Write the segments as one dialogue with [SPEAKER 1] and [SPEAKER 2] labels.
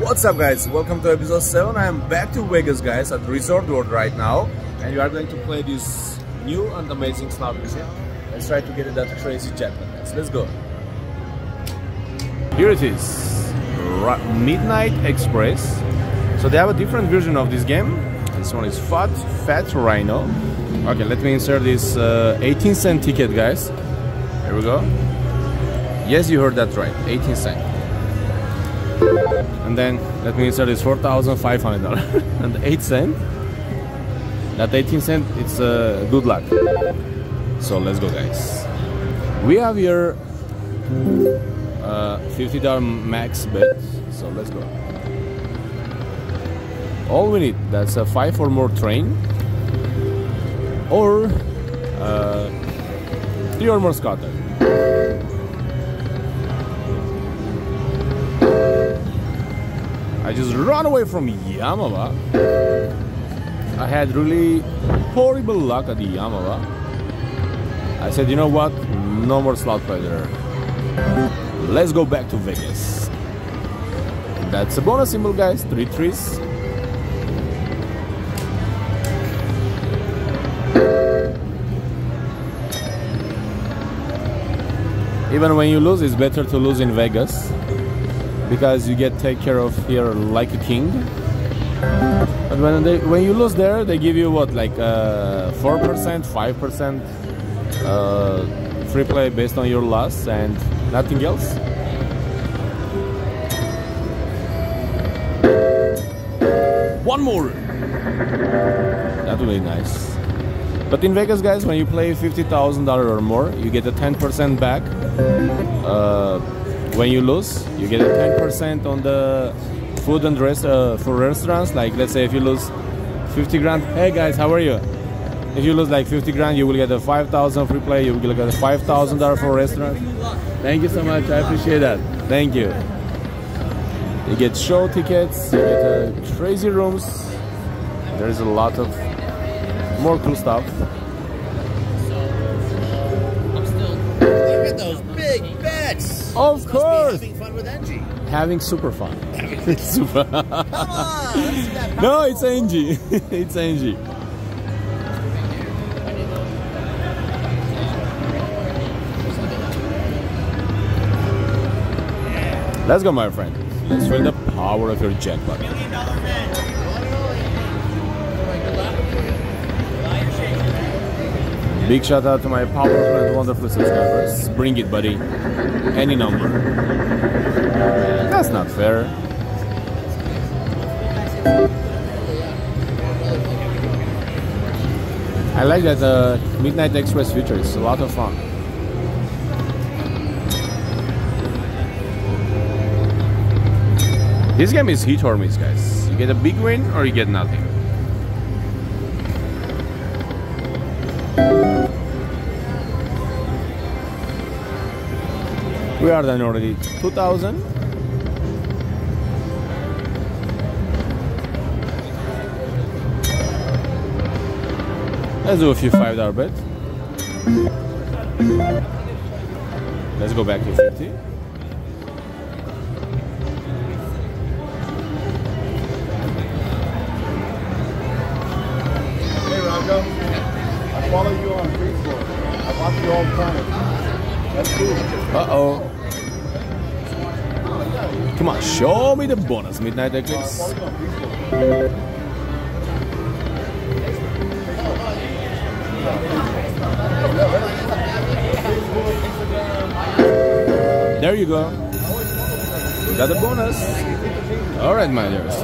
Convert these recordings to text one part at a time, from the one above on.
[SPEAKER 1] What's up guys, welcome to episode 7. I am back to Vegas guys at Resort World right now and we are going to play this new and amazing slot machine. Let's try to get it that crazy jackpot guys, let's go. Here it is, Midnight Express. So they have a different version of this game. This one is Fat, Fat Rhino. Okay, let me insert this uh, 18 cent ticket guys. Here we go. Yes, you heard that right, 18 cent and then let me insert is $4,500 and 8 cent that 18 cent it's uh, good luck. So let's go guys. We have here uh, $50 max bet. So let's go. All we need that's a 5 or more train. Or uh, 3 or more scatter I just ran away from Yaamava. I had really horrible luck at the Yaamava. I said, you know what? No more slot play. Let's go back to Vegas. That's a bonus symbol, guys. Three threes. Even when you lose, it's better to lose in Vegas because you get take care of here like a king. But when they when you lose there, they give you what like uh, four percent, five percent uh, free play based on your loss and nothing else. One more. That would be nice. But in Vegas, guys, when you play fifty thousand dollar or more, you get a ten percent back. Uh, when you lose, you get a 10% on the food and rest uh, for restaurants. Like let's say if you lose 50 grand, hey guys, how are you? If you lose like 50 grand, you will get a 5,000 free play. You will get a 5,000 dollar for restaurant. Thank you so much. I appreciate that. Thank you. You get show tickets. You get uh, crazy rooms. There's a lot of more cool stuff. Of course.
[SPEAKER 2] Having fun with Angie.
[SPEAKER 1] Having super fun. super.
[SPEAKER 2] Come on. let's see that
[SPEAKER 1] no, it's Angie. it's Angie. Let's go, my friend. Let's feel the power of your jackpot. Big shout out to my powerful and wonderful subscribers. Bring it, buddy. Any number. That's not fair. I like that uh, Midnight Express feature. It's a lot of fun. This game is hit or miss, guys. You get a big win or you get nothing. We are done already. 2000. Let's do a few five dollar bets. Let's go back to 50.
[SPEAKER 3] Hey Rajo, I follow you on Facebook. I watch you all the time. That's cool.
[SPEAKER 1] Uh oh. Come on, show me the bonus, Midnight Eclipse.
[SPEAKER 3] I follow you on Facebook.
[SPEAKER 1] There you go. We got a bonus. All right, my dears.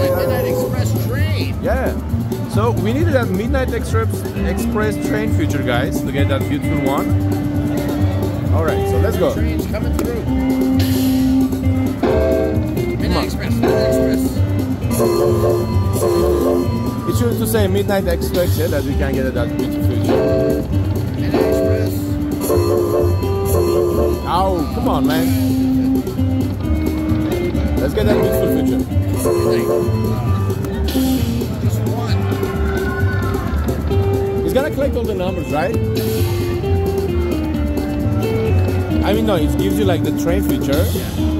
[SPEAKER 2] Midnight Express train.
[SPEAKER 1] Yeah. So we needed that Midnight Express Express train feature, guys, to get that beautiful one. All right, so let's go.
[SPEAKER 2] Trains coming through. Midnight Express. Midnight Express.
[SPEAKER 1] It's sure to say Midnight Express, yeah, that we can get that beautiful feature.
[SPEAKER 2] Midnight Express.
[SPEAKER 1] Ow, come on, man. Let's get that beautiful feature.
[SPEAKER 2] Midnight. Just one.
[SPEAKER 1] It's gonna collect all the numbers, right? I mean, no, it gives you like the train feature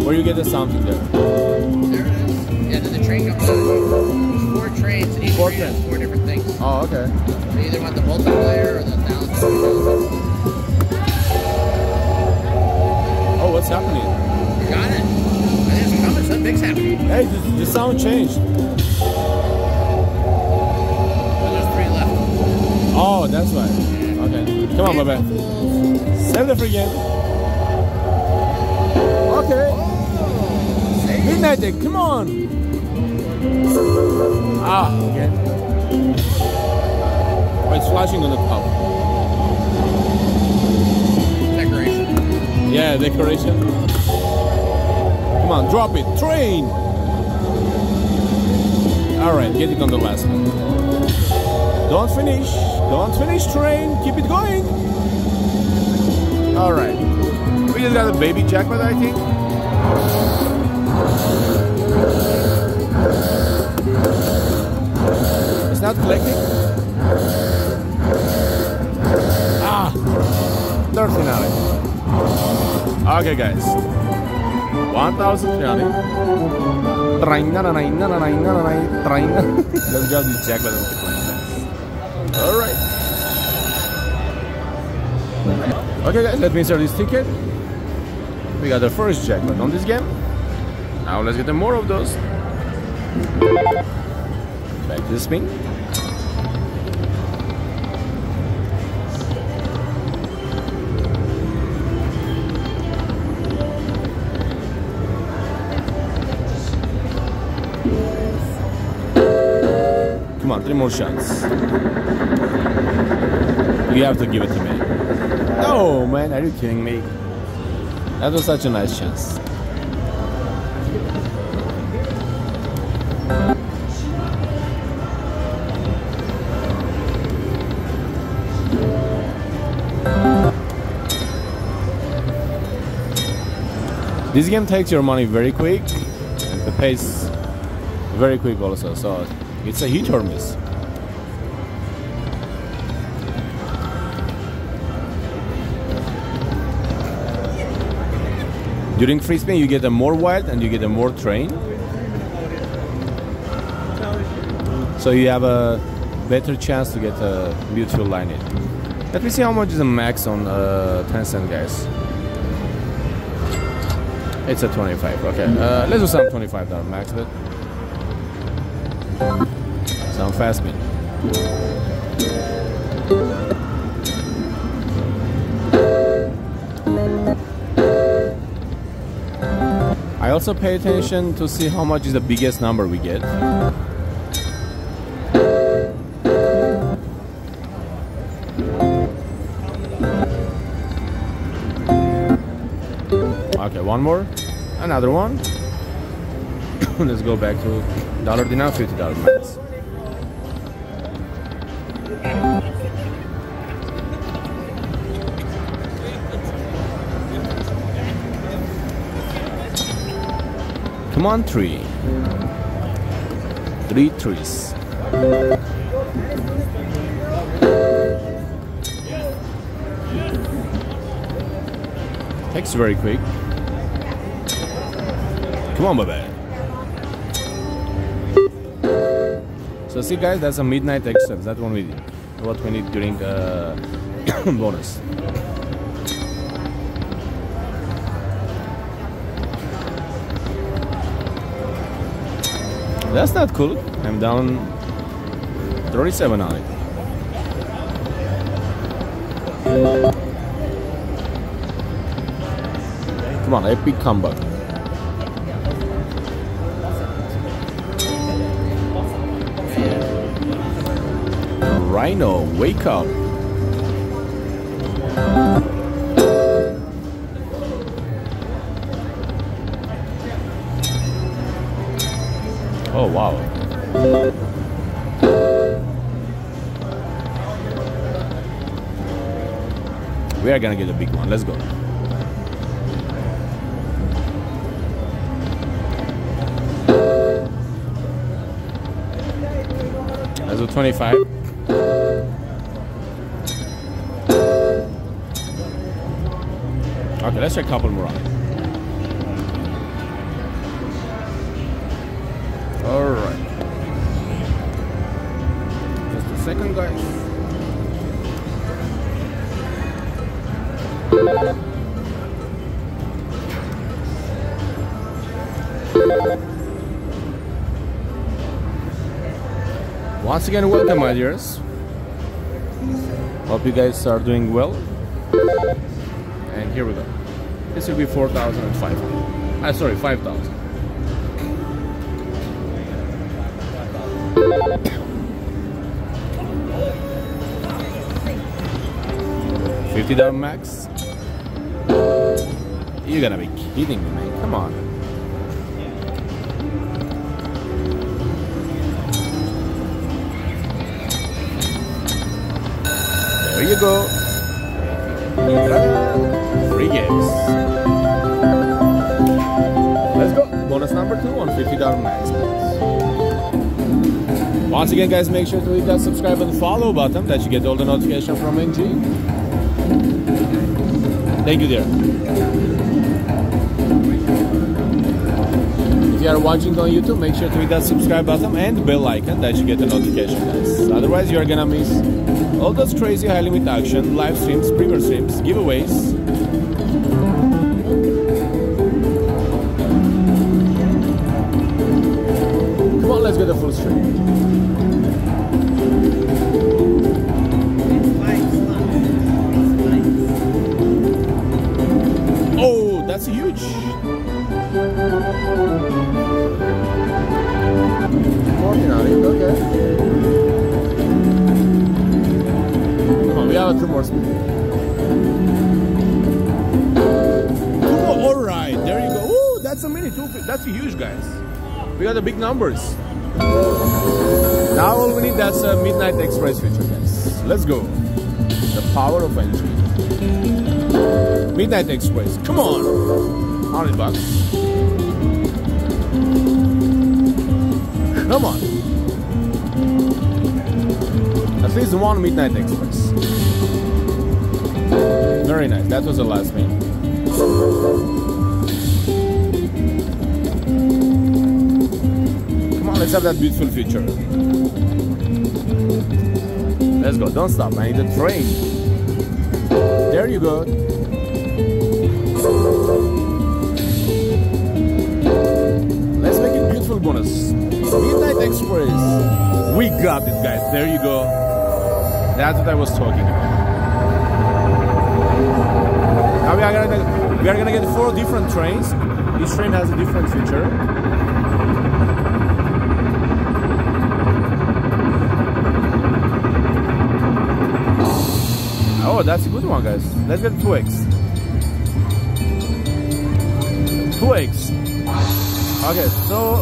[SPEAKER 1] where you get the something there.
[SPEAKER 2] There it is. Yeah, then the train comes out. There's four trains. Each
[SPEAKER 1] Four
[SPEAKER 2] train has
[SPEAKER 1] trains.
[SPEAKER 2] four different things.
[SPEAKER 1] Oh, okay.
[SPEAKER 2] You either want the multiplier or the thousand.
[SPEAKER 1] Oh, what's happening?
[SPEAKER 2] You got it. I think it's coming. Something big's happening.
[SPEAKER 1] Hey, the, the sound changed.
[SPEAKER 2] There's three left.
[SPEAKER 1] Oh, that's why. Okay. Come on, my man. Save the free game. Okay. Midnight come on. Ah, okay. Oh, it's flashing on the top.
[SPEAKER 2] Decoration.
[SPEAKER 1] Yeah, decoration. Come on, drop it. Train. All right, get it on the last one. Don't finish. Don't finish, train. Keep it going. All right. We just got a baby jackpot, I think. It's not collecting. Ah, 13 out it. Okay, guys. 1,000 Johnny. Train, na na na na na na na na train. Let's go this jackpot of the coin. Alright. Okay, guys, let me insert this ticket. We got the first jackpot on this game. Now let's get more of those. Back to the spin. Come on, three more shots. You have to give it to me. No, man, are you kidding me? That was such a nice chance. This game takes your money very quick the pace very quick also, so it's a hit or miss. During free spin, you get a more wild and you get a more train. So you have a better chance to get a beautiful line in. Let me see how much is the max on uh, ten cent, guys. It's a 25. Okay, uh, let's do some 25 dollar max bet. Some fast spin. Also pay attention to see how much is the biggest number we get. Okay, one more. Another one. Let's go back to dollar denom, fifty dollar. Come on, three. Three threes. Takes very quick. Come on, baby. So see, guys, that's a midnight extra. That's what we did. What we need during uh, bonus. That's not cool. I'm down 37 on it. Come on, epic comeback. Rhino, wake up. Oh, wow. We are gonna get a big one. Let's go. Let's 25. Okay, let's check a couple more. Once again, welcome, my dears. Hope you guys are doing well. And here we go. This will be 4,500. Ah, sorry, 5,000. Fifty down max. You're gonna be kidding me. Come on. There you go. Free games. Let's go. Bonus number two on $50 max. Once again, guys, make sure to hit that subscribe and follow button that you get all the notification from NG. Thank you, dear. You are watching on YouTube, make sure to hit that subscribe button and bell icon that you get a notification, guys. Otherwise, you are gonna miss all those crazy high limit action, live streams, premier streams, giveaways. Come on, let's get the full stream. More. All right, there you go. Ooh, that's a mini, two, that's huge, guys. We got the big numbers. Now all we need that's a uh, Midnight Express feature, guys. Let's go. The power of entry. Midnight Express. Come on. 100 bucks. Come on. At least one Midnight Express. Very nice. That was the last one. Come on, let's have that beautiful future. Let's go. Don't stop. I need a train. There you go. Let's make it beautiful bonus. Midnight Express. We got it, guys. There you go. That's what I was talking about. Now we are gonna we are gonna get four different trains. Each train has a different feature. Oh, that's a good one, guys. Let's get 2x. 2x. Okay, so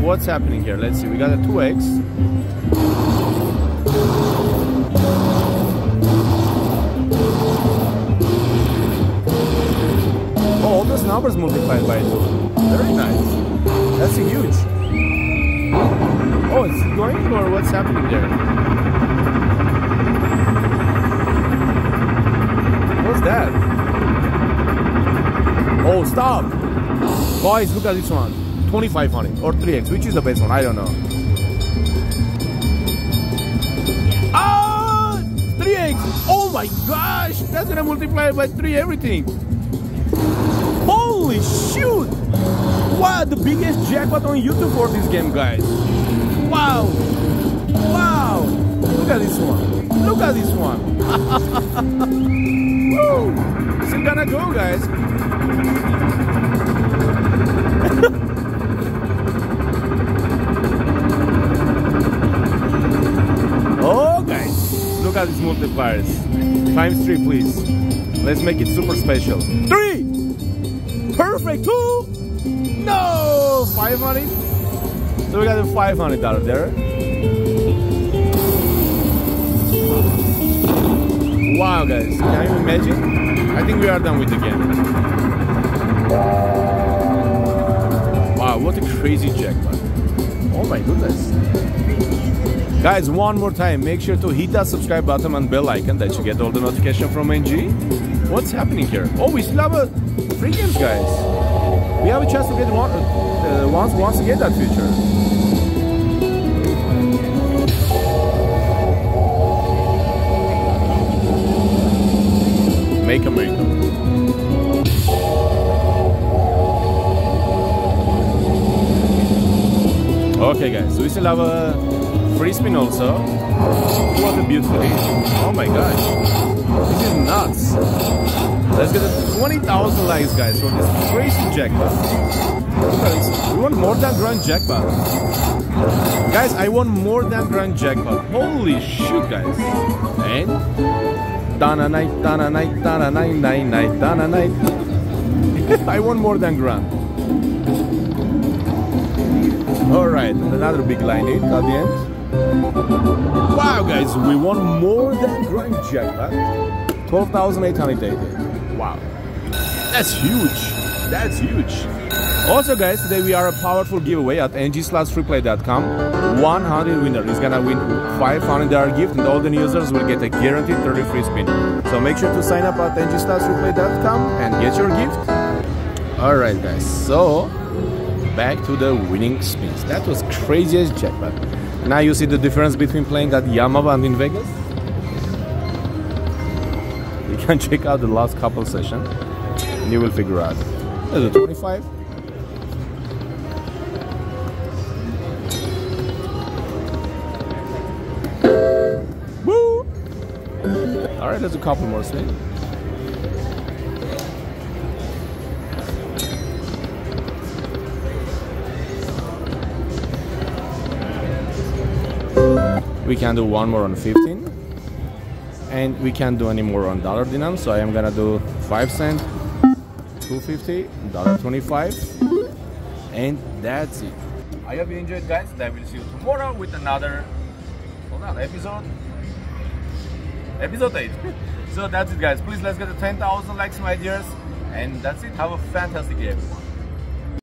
[SPEAKER 1] what's happening here? Let's see. We got a 2x. Numbers multiplied by 2. Very nice. That's huge. Oh, it's going or what's happening there? What's that? Oh, stop! Boys, look at this one. 2500 or 3x. Which is the best one? I don't know. Ah! 3x! Oh my gosh! That's gonna multiply by 3 everything. Holy shoot! Wow, the biggest jackpot on YouTube for this game, guys. Wow! Wow! Look at this one. Look at this one. Woo! Still gonna go, guys. oh, guys. Look at these multipliers. Times three, please. Let's make it super special. Three! Perfect! Two! No! 500? So we got the 500 out of there. Wow, guys. Can you imagine? I think we are done with the game. Wow, what a crazy jackpot. Oh my goodness. Guys, one more time, make sure to hit that subscribe button and bell icon that you get all the notification from NG. What's happening here? Oh, we still have a free games, guys. We have a chance to get one, uh, once, once again that feature. Make America. Okay guys, so we still have a free spin also. What a beautiful day. Oh my gosh. This is nuts. Let's get a 20,000 likes guys for this crazy jackpot. We want more than grand jackpot. Guys, I want more than grand jackpot. Holy shit guys. And Dana night, dana night, dana night, night, night, dana night. I want more than grand. Alright, another big line eight at the end. Wow guys, we won more than grand jackpot. 12,880. Wow. That's huge. That's huge. Also guys, today we are a powerful giveaway at ng/freeplay.com. 100 winner is gonna win 500 dollar gift and all the users will get a guaranteed 30 free spin. So make sure to sign up at ng/freeplay.com and get your gift. Alright guys, so back to the winning spins. That was craziest jackpot. Now you see the difference between playing at Yaamava and in Vegas? You can check out the last couple sessions and you will figure out. There's a 25. Woo! Alright, there's a couple more spins. we can do one more on 15 and we can't do any more on dollar denom so i am gonna do 5 cent 250 dollar 25 and that's it. I hope you enjoyed guys. I will see you tomorrow with another hold on episode. Episode 8 so that's it guys. Please let's get to 10,000 likes my dears. And that's it. Have a fantastic day everyone